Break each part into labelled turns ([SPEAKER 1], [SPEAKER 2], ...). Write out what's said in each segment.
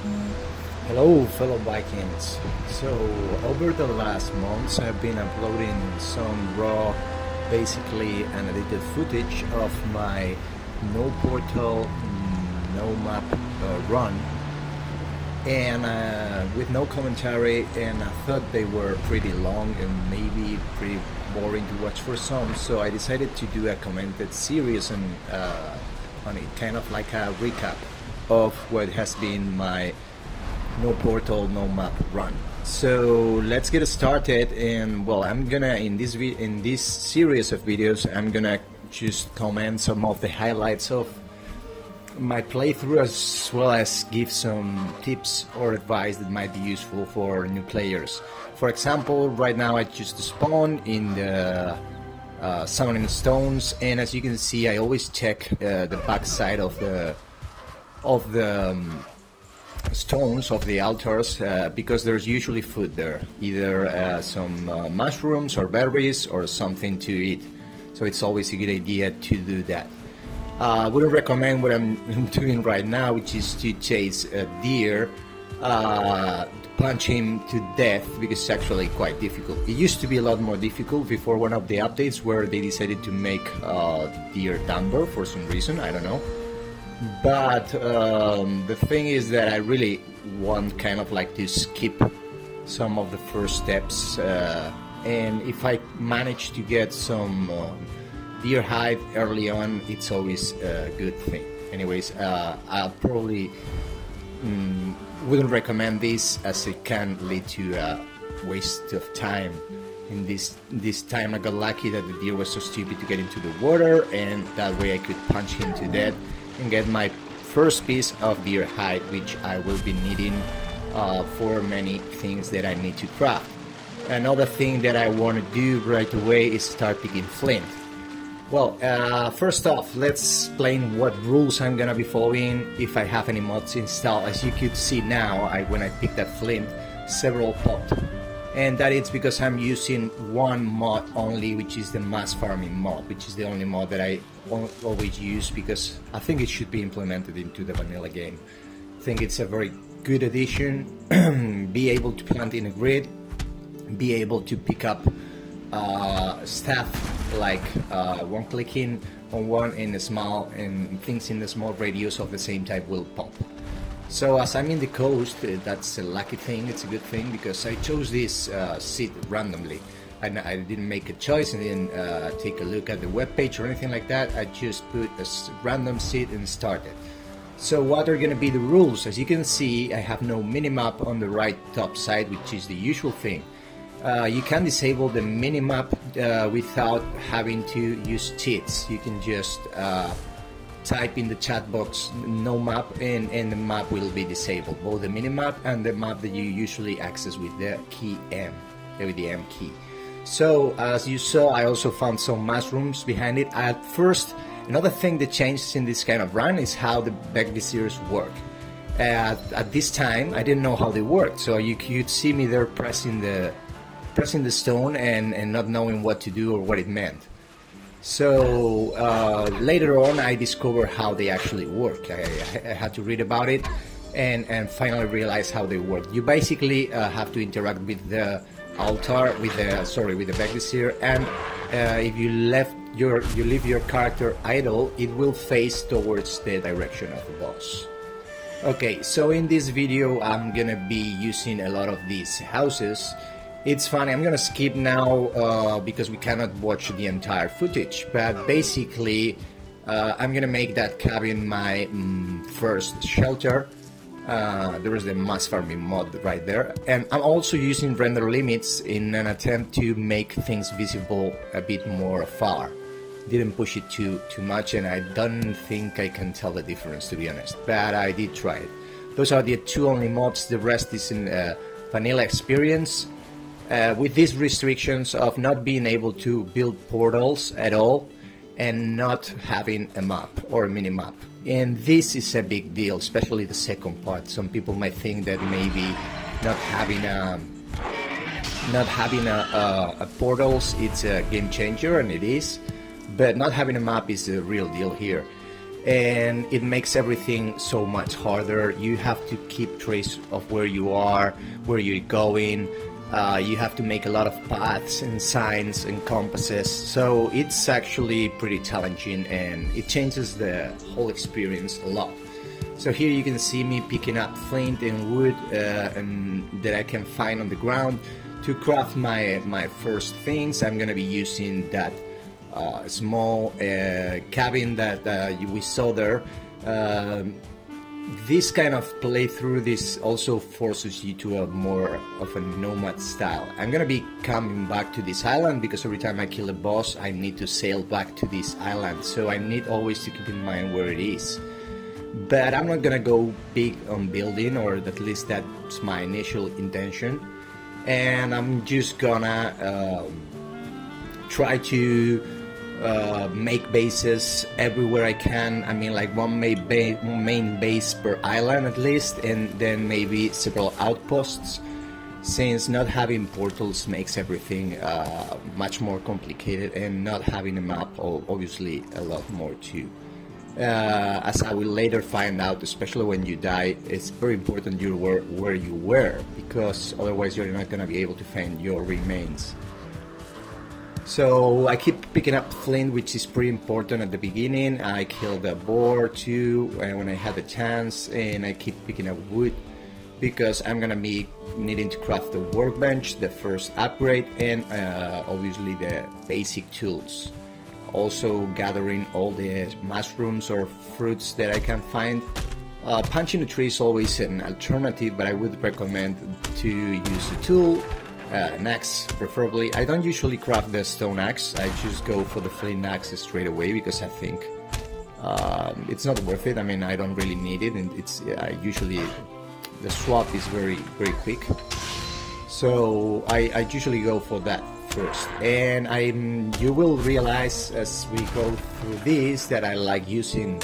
[SPEAKER 1] Hello fellow Vikings. So over the last months I've been uploading some raw basically unedited footage of my no portal no map uh, run and uh, with no commentary and I thought they were pretty long and maybe pretty boring to watch for some so I decided to do a commented series and uh, on it kind of like a recap of what has been my no portal no map run. So let's get started and well i'm gonna in this in this series of videos i'm gonna just comment some of the highlights of my playthrough as well as give some tips or advice that might be useful for new players. For example right now i just spawn in the uh, summoning stones and as you can see i always check uh, the back side of the of the um, stones of the altars uh, because there's usually food there, either uh, some uh, mushrooms or berries or something to eat. So it's always a good idea to do that. Uh, I wouldn't recommend what I'm doing right now, which is to chase a deer, uh, punch him to death because it's actually quite difficult. It used to be a lot more difficult before one of the updates where they decided to make uh, deer dumber for some reason. I don't know but um, the thing is that I really want kind of like to skip some of the first steps uh, and if I manage to get some uh, deer hide early on it's always a good thing. Anyways uh, I'll probably mm, wouldn't recommend this as it can lead to a waste of time. In this this time I got lucky that the deer was so stupid to get into the water and that way I could punch him to death and get my first piece of deer hide which I will be needing uh, for many things that I need to craft. Another thing that I want to do right away is start picking flint. Well, uh, first off, let's explain what rules I'm gonna be following if I have any mods installed. As you could see now, I, when I picked that flint, several popped. And that is because I'm using one mod only, which is the mass farming mod, which is the only mod that I always use because I think it should be implemented into the vanilla game. I think it's a very good addition. be able to plant in a grid, be able to pick up uh, stuff like uh, one clicking on one in a small and things in the small radius of the same type will pop. So as I'm in the coast, uh, that's a lucky thing. It's a good thing because I chose this uh, seed randomly. And I didn't make a choice and didn't uh, take a look at the web page or anything like that. I just put a random seat and started. So what are going to be the rules? As you can see, I have no minimap on the right top side, which is the usual thing. Uh, you can disable the minimap uh, without having to use cheats. You can just uh, type in the chat box no map and, and the map will be disabled. Both the minimap and the map that you usually access with the key M, eh, with the M key. So as you saw, I also found some mushrooms behind it. At first, another thing that changes in this kind of run is how the Vegvisirs work. At, at this time, I didn't know how they worked, so you could see me there pressing the pressing the stone and, and not knowing what to do or what it meant. So uh, later on, I discovered how they actually work. I, I, had to read about it and, and finally realize how they work. You basically uh, have to interact with the altar, with the sorry, with the Vegvisir, and uh, if you left your you leave your character idle, it will face towards the direction of the boss. Okay, so in this video, I'm gonna be using a lot of these houses it's funny, I'm gonna skip now uh, because we cannot watch the entire footage, but basically uh, I'm gonna make that cabin my mm, first shelter. Uh, there is the mass farming mod right there, and I'm also using render limits in an attempt to make things visible a bit more far. Didn't push it too too much, and I don't think I can tell the difference to be honest, but I did try it. Those are the two only mods. The rest is in uh, vanilla experience uh, with these restrictions of not being able to build portals at all and not having a map or a mini map. And this is a big deal, especially the second part. Some people might think that maybe not having a not having a, a, a portals it's a game changer, and it is. But not having a map is the real deal here. and it makes everything so much harder. You have to keep trace of where you are, where you're going. Uh, you have to make a lot of paths and signs and compasses. So it's actually pretty challenging and it changes the whole experience a lot. So here you can see me picking up flint and wood uh, and that I can find on the ground to craft my my first things. I'm gonna be using that uh, small uh, cabin that uh, we saw there. Um, this kind of playthrough this also forces you to a more of a nomad style. I'm gonna be coming back to this island because every time I kill a boss I need to sail back to this island so I need always to keep in mind where it is. But I'm not gonna go big on building or at least that's my initial intention and I'm just gonna uh, try to uh, make bases everywhere I can. I mean, like one main, ba main base per island at least, and then maybe several outposts. Since not having portals makes everything uh, much more complicated, and not having a map, obviously, a lot more too. Uh, as I will later find out, especially when you die, it's very important you were where you were, because otherwise you're not going to be able to find your remains. So I keep picking up flint, which is pretty important at the beginning. I killed a boar too uh, when I had the chance, and I keep picking up wood because I'm gonna be needing to craft the workbench, the first upgrade, and uh, obviously the basic tools. Also gathering all the mushrooms or fruits that I can find. Uh, punching a tree is always an alternative, but I would recommend to use the tool uh, an axe, preferably. I don't usually craft the stone axe, I just go for the flint axe straight away because I think um, it's not worth it. I mean, I don't really need it, and it's I usually the swap is very very quick. So I, I usually go for that first, and I you will realize as we go through this that I like using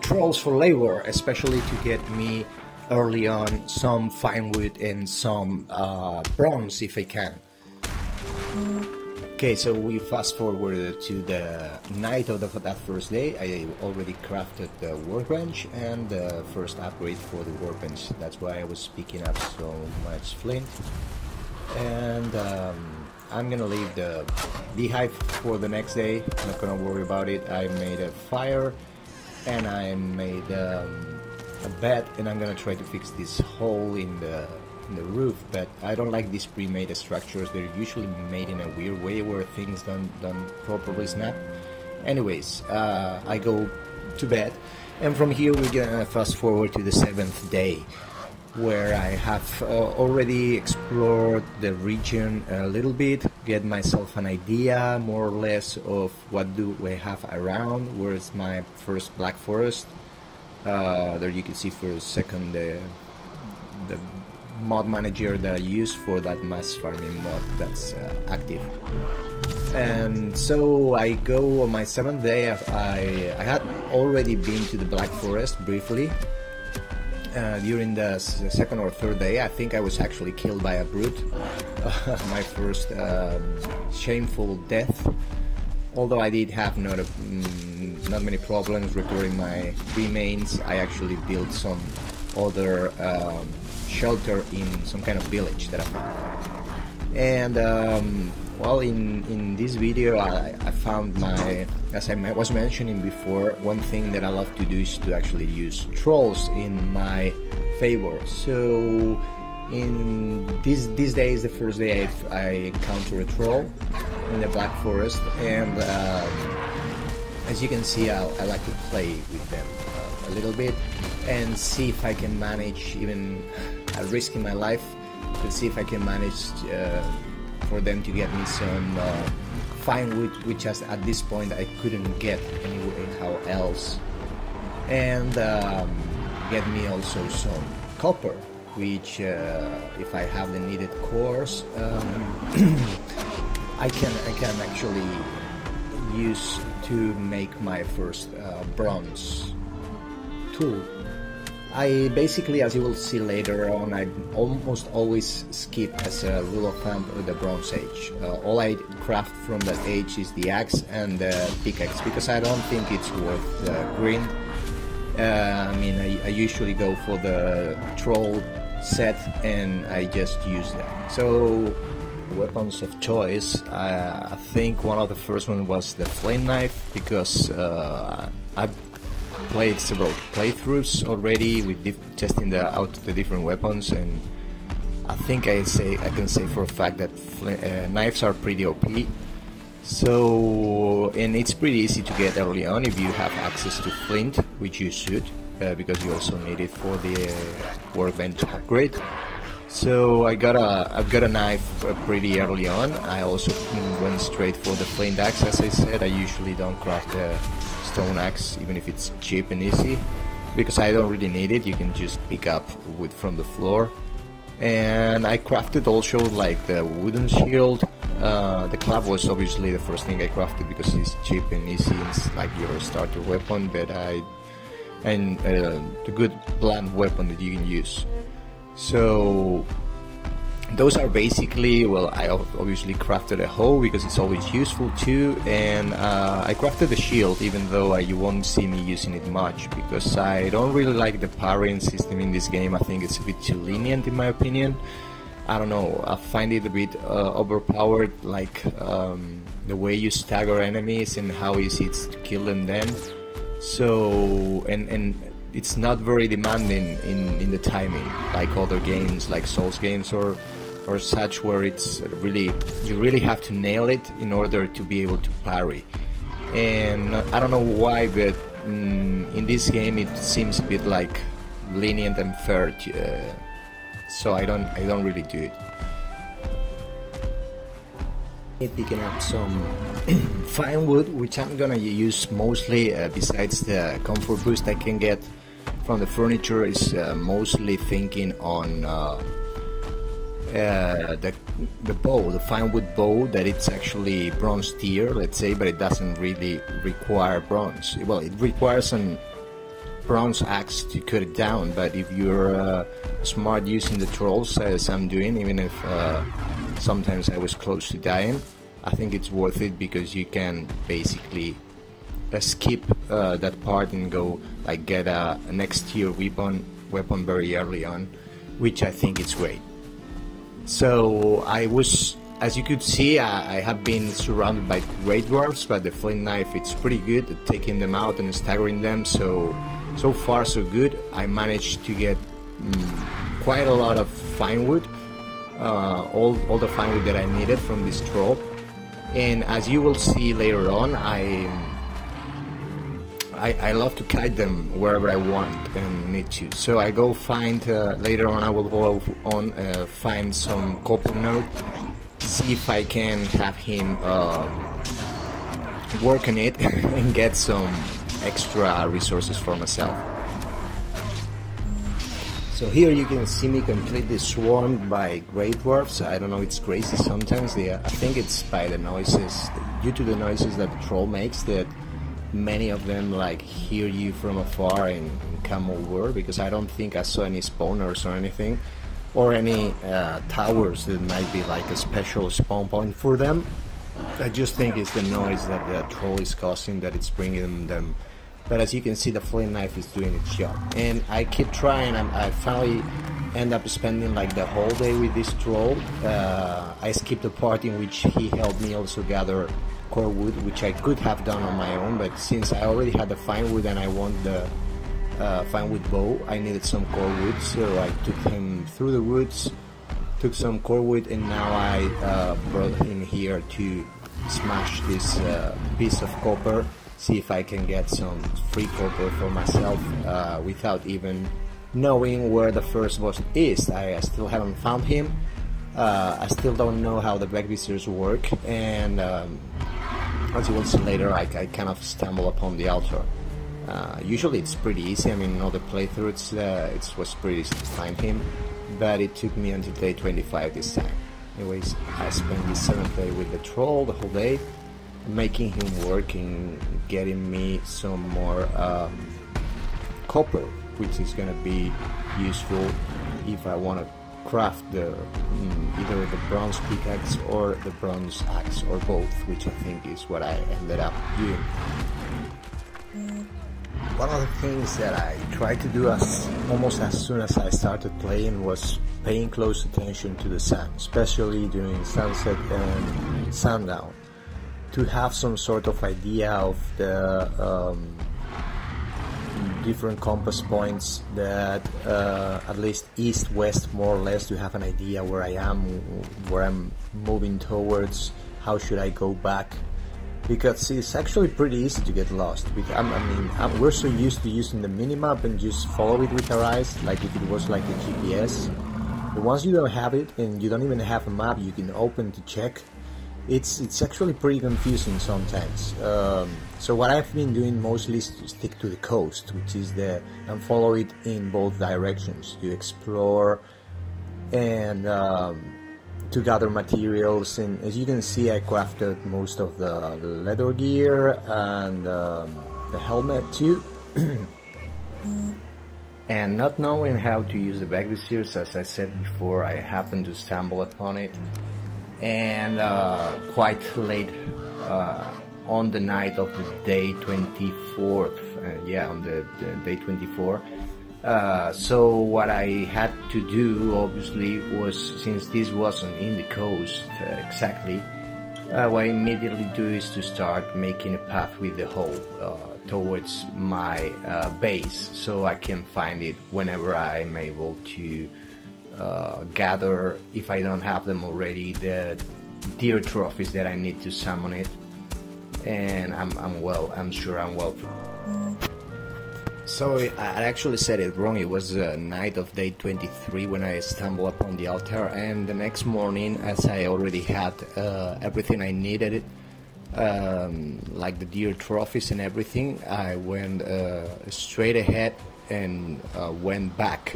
[SPEAKER 1] trolls for labor, especially to get me early on some fine wood and some uh, bronze if I can. Okay, so we fast forward to the night of the, that first day. I already crafted the workbench and the first upgrade for the workbench. That's why I was picking up so much flint. And um, I'm gonna leave the beehive for the next day. I'm not gonna worry about it. I made a fire and I made um, a bed and I'm gonna try to fix this hole in the in the roof but I don't like these pre-made structures. They're usually made in a weird way where things don't, properly snap. Anyways uh, I go to bed and from here we're gonna fast forward to the seventh day where I have uh, already explored the region a little bit, get myself an idea more or less of what do we have around, where's my first black forest, uh, there you can see for a second the, the mod manager that I use for that mass farming mod that's uh, active. And so I go on my seventh day. I, I had already been to the Black Forest briefly. Uh, during the second or third day, I think I was actually killed by a brute. my first um, shameful death although I did have not a, mm, not many problems recovering my remains, I actually built some other um, shelter in some kind of village that I found. And um, well, in in this video, I, I found my, as I was mentioning before, one thing that I love to do is to actually use trolls in my favor. So in this this day is the first day I've, I encounter a troll in the Black Forest, and um, as you can see, I, I, like to play with them uh, a little bit and see if I can manage, even at risking my life, to see if I can manage uh, for them to get me some uh, fine wood, which as at this point I couldn't get anyway how else, and um, get me also some copper which uh, if I have the needed cores um, I can I can actually use to make my first uh, bronze tool. I basically as you will see later on I almost always skip as a rule of thumb the bronze age. Uh, all I craft from that age is the axe and the pickaxe because I don't think it's worth the grind Uh, I mean, I, I usually go for the troll set and I just use them. So, weapons of choice, uh, I think one of the first one was the flame knife because uh, I've played several playthroughs already with testing the, out the different weapons and I think I say I can say for a fact that uh, knives are pretty OP. So and it's pretty easy to get early on if you have access to flint, which you should, uh, because you also need it for the uh, workbench upgrade. So I got a I've got a knife uh, pretty early on. I also went straight for the flint axe. As I said, I usually don't craft a stone axe, even if it's cheap and easy, because I don't really need it. You can just pick up wood from the floor and I crafted also like the wooden shield. Uh, the club was obviously the first thing I crafted because it's cheap and easy. It's like your starter weapon, but I and uh, the good blunt weapon that you can use. So those are basically well I obviously crafted a hoe because it's always useful too and uh, I crafted a shield even though uh, you won't see me using it much because I don't really like the parrying system in this game. I think it's a bit too lenient in my opinion. I don't know. I find it a bit uh, overpowered like um, the way you stagger enemies and how easy it's to kill them then. So and and it's not very demanding in, in the timing like other games like Souls games or or such where it's really you really have to nail it in order to be able to parry. And I don't know why but mm, in this game it seems a bit like lenient and fair to, uh, so I don't I don't really do it. Picking up some fine wood which I'm gonna use mostly uh, besides the comfort boost I can get from the furniture is uh, mostly thinking on uh, uh, the the bow, the fine wood bow, that it's actually bronze tier, let's say, but it doesn't really require bronze. Well, it requires an bronze axe to cut it down, but if you're uh, smart using the trolls as I'm doing, even if uh, sometimes I was close to dying, I think it's worth it because you can basically skip uh, that part and go like get a, a next tier weapon weapon very early on, which I think is great. So I was, as you could see, I, I have been surrounded by grey dwarfs, but the flint knife it's pretty good at taking them out and staggering them. So so far so good. I managed to get mm, quite a lot of fine wood, uh, all all the fine wood that I needed from this troll. And as you will see later on, I I, I, love to kite them wherever I want and need to. So I go find, uh, later on I will go on uh, find some copper node, see if I can have him uh, work on it and get some extra resources for myself. So here you can see me completely swarmed by grey dwarfs. I don't know, it's crazy sometimes. They, I think it's by the noises, due to the noises that the troll makes that many of them like hear you from afar and, come over because I don't think I saw any spawners or anything or any uh, towers that might be like a special spawn point for them. I just think it's the noise that the troll is causing that it's bringing them. But as you can see, the flame knife is doing its job, and I keep trying. I finally end up spending like the whole day with this troll. Uh, I skipped the part in which he helped me also gather core wood, which I could have done on my own, but since I already had the fine wood and I want the uh, fine wood bow, I needed some core wood, so I took him through the woods, took some core wood, and now I uh, brought him here to smash this uh, piece of copper, see if I can get some free copper for myself uh, without even knowing where the first boss is. I still haven't found him. Uh, I still don't know how the black visitors work, and um, as you will see later, I, I kind of stumble upon the altar. Uh, usually it's pretty easy, I mean, in other playthroughs uh, it was pretty easy to find him, but it took me until day 25 this time. Anyways, I spent the 7th day with the troll the whole day, making him work and getting me some more um, copper, which is gonna be useful if I want to craft the mm, either the bronze pickaxe or the bronze axe or both which I think is what I ended up doing. One of the things that I tried to do as almost as soon as I started playing was paying close attention to the sun, especially during sunset and sundown, to have some sort of idea of the um, different compass points that uh, at least east west more or less to have an idea where I am where I'm moving towards how should I go back? Because it's actually pretty easy to get lost I mean I'm, we're so used to using the minimap and just follow it with our eyes like if it was like a GPS but once you don't have it and you don't even have a map you can open to check it's it's actually pretty confusing sometimes. Um, so what I've been doing mostly is to stick to the coast, which is the and follow it in both directions to explore and um, to gather materials. And as you can see, I crafted most of the, the leather gear and um, the helmet too. and not knowing how to use the Vegvisirs, as I said before, I happened to stumble upon it and uh, quite late uh, on the night of the day 24th uh, yeah on the, the day 24 uh, so what I had to do obviously was since this wasn't in the coast uh, exactly uh, what I immediately do is to start making a path with the hole towards my base so I can find it whenever I'm able to uh, gather, if I don't have them already, the deer trophies that I need to summon it. And I'm, I'm well, I'm sure I'm well. So I actually said it wrong. It was uh, night of day 23 when I stumbled upon the altar, and the next morning, as I already had uh, everything I needed, um, like the deer trophies and everything, I went uh, straight ahead and uh, went back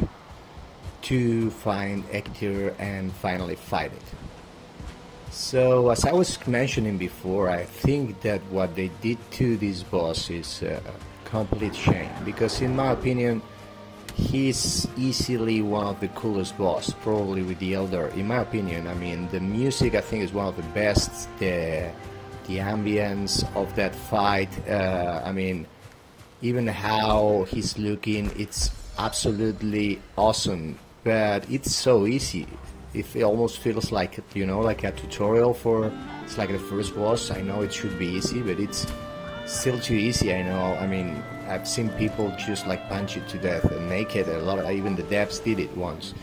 [SPEAKER 1] to find Eikthyr and finally fight it. So as I was mentioning before, I think that what they did to this boss is a complete shame because in my opinion he's easily one of the coolest boss, probably with the Elder. In my opinion, I mean the music I think is one of the best. The the ambience of that fight, uh, I mean, even how he's looking, it's absolutely awesome but it's so easy. It almost feels like you know, like a tutorial for. It's like the first boss. I know it should be easy, but it's still too easy. I know. I mean, I've seen people just like punch it to death and make it. A lot of even the devs did it once.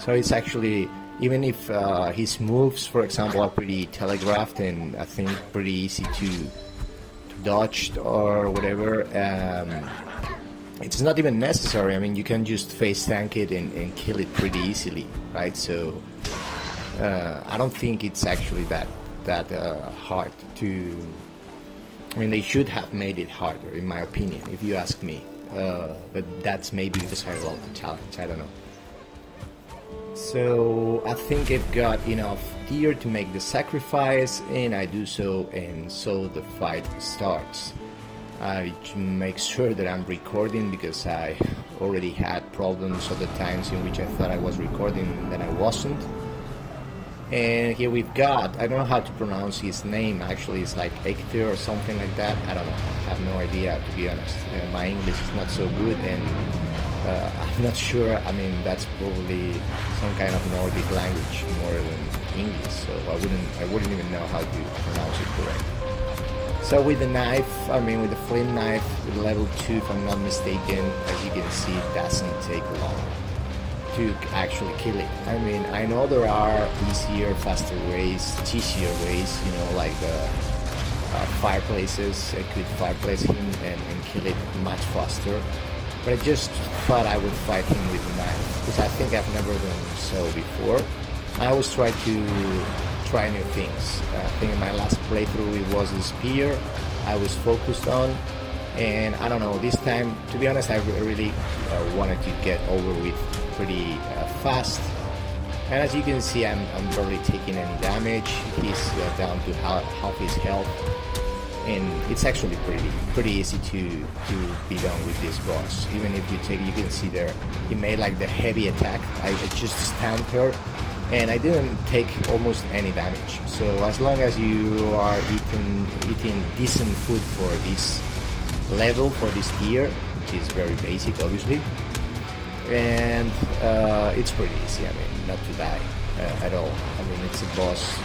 [SPEAKER 1] So it's actually even if uh, his moves, for example, are pretty telegraphed and I think pretty easy to, to dodge or whatever. Um, it's not even necessary. I mean, you can just face tank it and, and kill it pretty easily, right? So uh, I don't think it's actually that that uh, hard to. I mean, they should have made it harder, in my opinion, if you ask me. Uh, but that's maybe because I love the challenge. I don't know. So I think I've got enough gear to make the sacrifice, and I do so, and so the fight starts. I make sure that I'm recording because I already had problems other times in which I thought I was recording and then I wasn't. And here we've got, I don't know how to pronounce his name actually, it's like Eikthyr or something like that. I don't know, I have no idea to be honest. Uh, my English is not so good and uh, I'm not sure, I mean, that's probably some kind of Nordic language more than English, so I wouldn't, I wouldn't even know how to pronounce it correctly. So with the knife, I mean with the flint knife, with level 2 if I'm not mistaken, as you can see it doesn't take long to actually kill it. I mean, I know there are easier, faster ways, cheesier ways, you know, like uh, uh, fireplaces. I could fireplace him and, and kill it much faster. But I just thought I would fight him with a knife, because I think I've never done so before. I always try to try new things. I think in my last playthrough it was the spear I was focused on. And I don't know this time to be honest I really uh, wanted to get over with pretty uh, fast. And as you can see I'm, I'm barely taking any damage. He's uh, down to half, half his health. And it's actually pretty pretty easy to to be done with this boss. Even if you take you can see there he made like the heavy attack. I just stand here and I didn't take almost any damage. So as long as you are eating eating decent food for this level for this tier, which is very basic, obviously. And uh, it's pretty easy. I mean, not to die uh, at all. I mean, it's a boss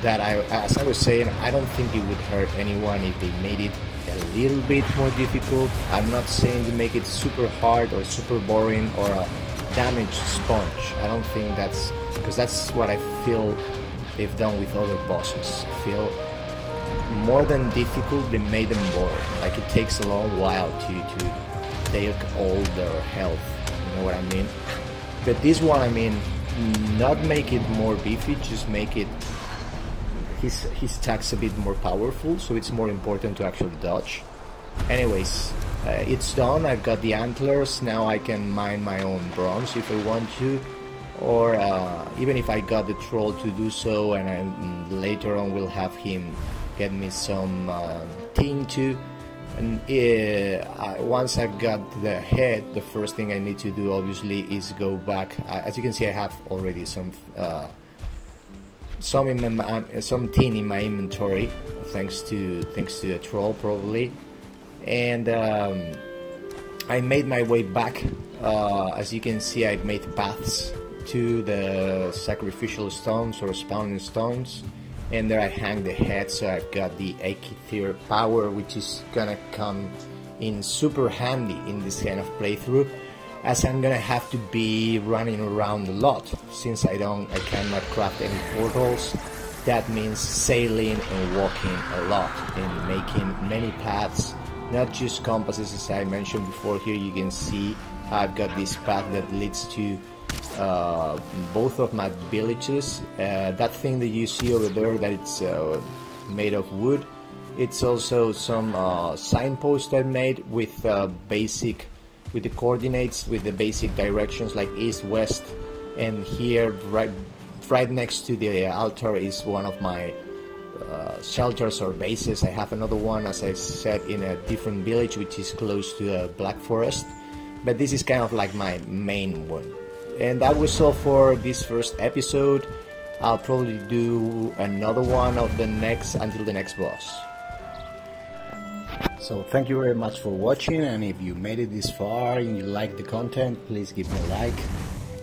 [SPEAKER 1] that I, as I was saying, I don't think it would hurt anyone if they made it a little bit more difficult. I'm not saying to make it super hard or super boring or damaged sponge. I don't think that's because that's what I feel they've done with other bosses. I feel more than difficult, they made them boring. Like it takes a long while to to take all their health. You know what I mean? But this one, I mean, not make it more beefy, just make it his his attacks a bit more powerful, so it's more important to actually dodge. Anyways, it's done. I've got the antlers. Now I can mine my own bronze if I want to, or uh, even if I got the troll to do so, and I, mm, later on will have him get me some uh, tin too. And uh, once I've got the head, the first thing I need to do obviously is go back. as you can see, I have already some uh, some in my, uh, some tin in my inventory thanks to thanks to a troll probably and um, I made my way back uh, as you can see I made paths to the sacrificial stones or spawning stones. And there I hang the head so I've got the Eikthyr power which is gonna come in super handy in this kind of playthrough as I'm gonna have to be running around a lot. Since I don't I cannot craft any portals that means sailing and walking a lot and making many paths not just compasses as I mentioned before here you can see I've got this path that leads to uh, both of my villages. Uh, that thing that you see over there that it's uh, made of wood it's also some uh, signpost I made with uh, basic with the coordinates with the basic directions like east west and here right right next to the altar is one of my uh, shelters or bases. I have another one as I said in a different village which is close to the Black Forest. But this is kind of like my main one. And that was all for this first episode. I'll probably do another one of the next until the next boss. So thank you very much for watching and if you made it this far and you like the content, please give me a like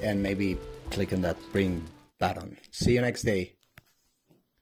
[SPEAKER 1] and maybe click on that bring button. See you next day.